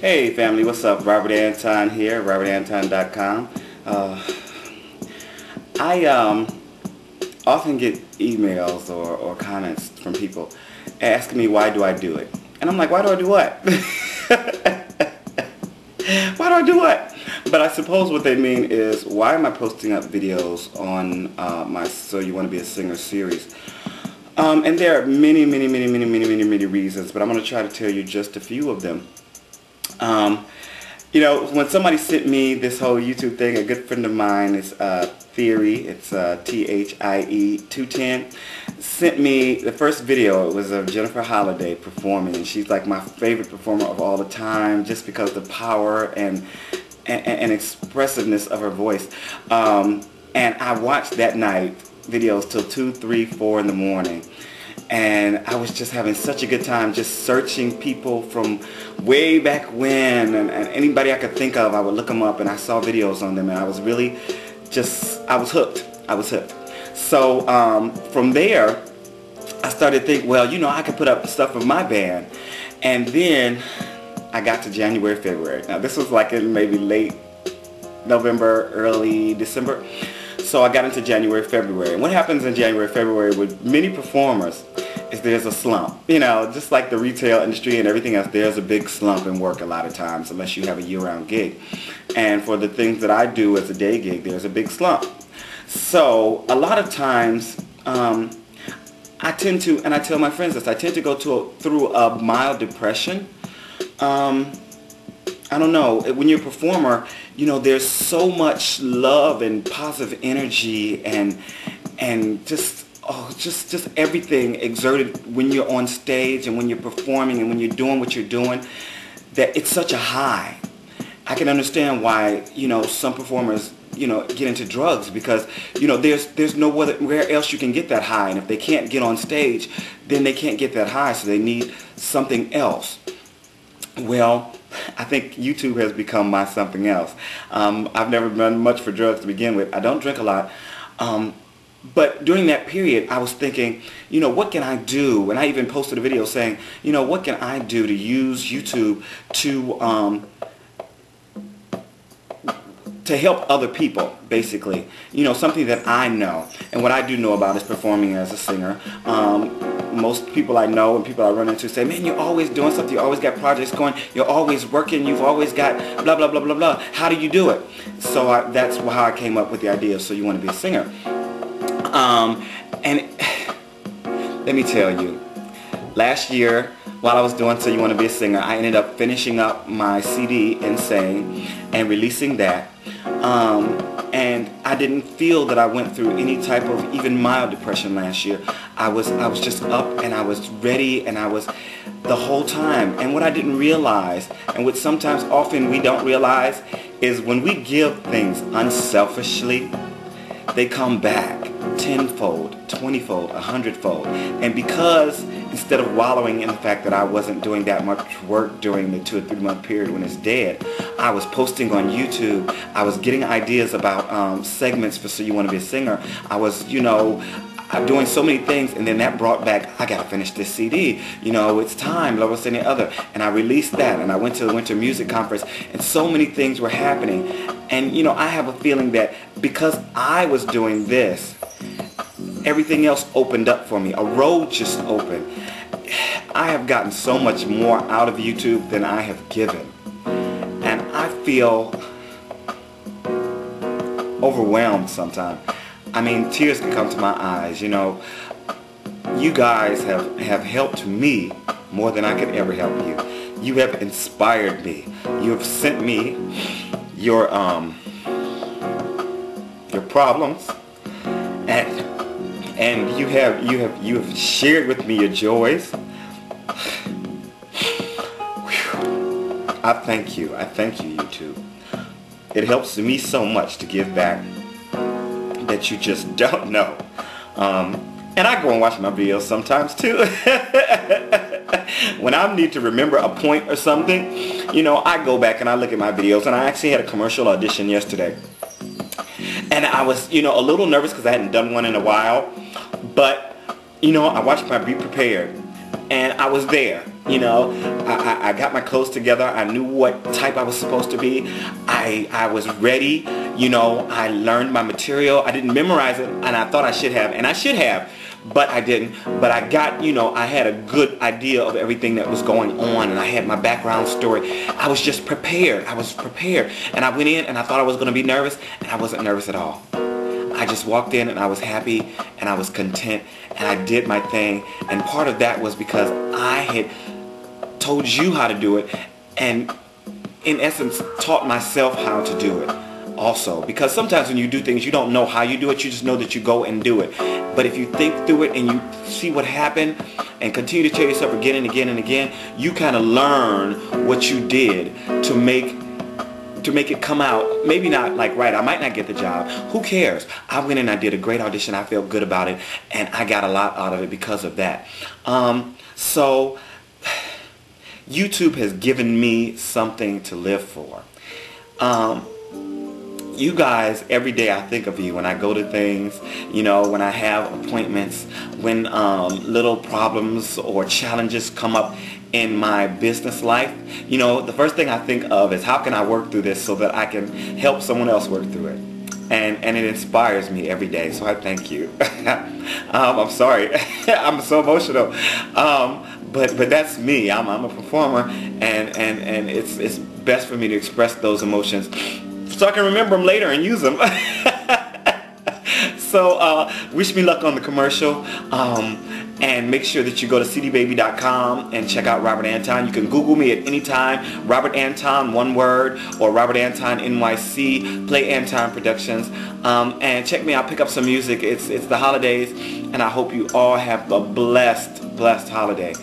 Hey family, what's up? Robert Anton here, robertanton.com. Uh, I um, often get emails or, or comments from people asking me why do I do it. And I'm like, why do I do what? why do I do what? But I suppose what they mean is, why am I posting up videos on uh, my So You Want to Be a Singer series? Um, and there are many, many, many, many, many, many, many reasons, but I'm going to try to tell you just a few of them. Um, you know, when somebody sent me this whole YouTube thing, a good friend of mine is uh, Theory, it's uh, T-H-I-E 210, sent me the first video. It was of Jennifer Holliday performing, and she's like my favorite performer of all the time just because the power and, and, and expressiveness of her voice. Um, and I watched that night videos till 2, 3, 4 in the morning and I was just having such a good time just searching people from way back when. And, and, anybody I could think of I would look them up and I saw videos on them. And I was really just I was hooked. I was hooked. So um, from there I started to think well you know I could put up stuff of my band. And then I got to January February. Now this was like in maybe late November early December so I got into January, February. And what happens in January, February with many performers is there's a slump. You know, just like the retail industry and everything else, there's a big slump in work a lot of times unless you have a year-round gig. And for the things that I do as a day gig, there's a big slump. So a lot of times, um, I tend to, and I tell my friends this, I tend to go to a, through a mild depression. Um, I don't know, when you're a performer, you know, there's so much love and positive energy and and just oh, just just everything exerted when you're on stage and when you're performing and when you're doing what you're doing that it's such a high. I can understand why, you know, some performers you know get into drugs because you know there's there's no other where else you can get that high. And if they can't get on stage then they can't get that high. So they need something else. Well I think YouTube has become my something else. Um, I've never done much for drugs to begin with. I don't drink a lot. Um, but during that period, I was thinking, you know, what can I do? And I even posted a video saying, you know, what can I do to use YouTube to um, to help other people, basically. You know, something that I know. And what I do know about is performing as a singer. Um, most people I know and people I run into say, man, you're always doing something. You always got projects going. You're always working. You've always got blah, blah, blah, blah, blah. How do you do it? So I, that's how I came up with the idea. So you want to be a singer. Um, and let me tell you, last year, while I was doing So You Want to Be a Singer, I ended up finishing up my CD, and saying and releasing that. Um, and I didn't feel that I went through any type of even mild depression last year. I was I was just up and I was ready and I was the whole time. And what I didn't realize, and what sometimes often we don't realize, is when we give things unselfishly, they come back tenfold, twentyfold, a hundredfold. And because instead of wallowing in the fact that I wasn't doing that much work during the two or three month period when it's dead, I was posting on YouTube. I was getting ideas about um, segments for So You Want to Be a Singer. I was, you know, I'm doing so many things and then that brought back I gotta finish this CD you know it's time love us any other and I released that and I went to the winter music conference and so many things were happening and you know I have a feeling that because I was doing this everything else opened up for me. A road just opened. I have gotten so much more out of YouTube than I have given. And I feel overwhelmed sometimes. I mean, tears can come to my eyes, you know. You guys have, have helped me more than I could ever help you. You have inspired me. You have sent me your um your problems and you have you have you have shared with me your joys. I thank you. I thank you, YouTube. It helps me so much to give back that you just don't know. Um, and I go and watch my videos sometimes too. when I need to remember a point or something, you know, I go back and I look at my videos. And I actually had a commercial audition yesterday. And I was, you know, a little nervous because I hadn't done one in a while. But, you know, I watched my Be Prepared. and I was there. You know, I, I, got my clothes together. I knew what type I was supposed to be. I, I was ready. You know, I learned my material. I didn't memorize it, and I thought I should have, and I should have, but I didn't. But I got, you know, I had a good idea of everything that was going on, and I had my background story. I was just prepared. I was prepared, and I went in, and I thought I was going to be nervous, and I wasn't nervous at all. I just walked in and I was happy and I was content and I did my thing. And part of that was because I had told you how to do it and in essence taught myself how to do it also. Because sometimes when you do things you don't know how you do it. You just know that you go and do it. But if you think through it and you see what happened and continue to tell yourself again and again and again you kind of learn what you did to make to make it come out. Maybe not like right I might not get the job. Who cares? I went and I did a great audition. I felt good about it and I got a lot out of it because of that. Um, so YouTube has given me something to live for. Um, you guys, every day I think of you when I go to things, you know, when I have appointments, when um, little problems or challenges come up in my business life, you know, the first thing I think of is how can I work through this so that I can help someone else work through it. And, and it inspires me every day, so I thank you. um, I'm sorry, I'm so emotional. Um, but but that's me. I'm, I'm a performer, and and and it's it's best for me to express those emotions so I can remember them later and use them. so uh, wish me luck on the commercial. Um, and make sure that you go to cdbaby.com and check out Robert Anton. You can Google me at any time, Robert Anton, one word, or Robert Anton NYC, Play Anton Productions. Um, and check me out, pick up some music. It's, it's the holidays, and I hope you all have a blessed, blessed holiday.